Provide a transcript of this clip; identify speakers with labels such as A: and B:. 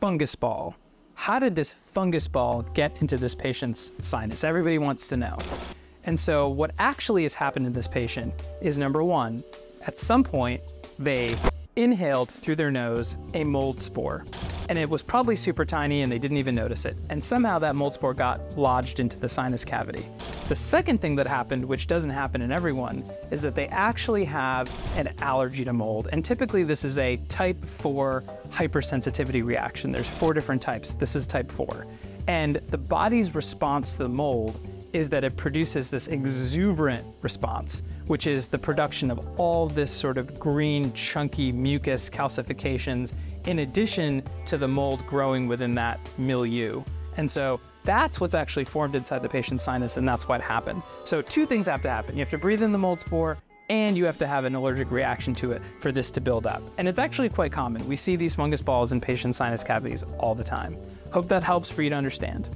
A: fungus ball. How did this fungus ball get into this patient's sinus? Everybody wants to know. And so what actually has happened in this patient is number one, at some point, they inhaled through their nose a mold spore. And it was probably super tiny and they didn't even notice it. And somehow that mold spore got lodged into the sinus cavity. The second thing that happened, which doesn't happen in everyone, is that they actually have an allergy to mold. And typically this is a type 4 hypersensitivity reaction. There's four different types. This is type 4. And the body's response to the mold is that it produces this exuberant response, which is the production of all this sort of green, chunky mucus calcifications, in addition to the mold growing within that milieu. And so that's what's actually formed inside the patient's sinus, and that's what happened. So two things have to happen. You have to breathe in the mold spore, and you have to have an allergic reaction to it for this to build up. And it's actually quite common. We see these fungus balls in patient sinus cavities all the time. Hope that helps for you to understand.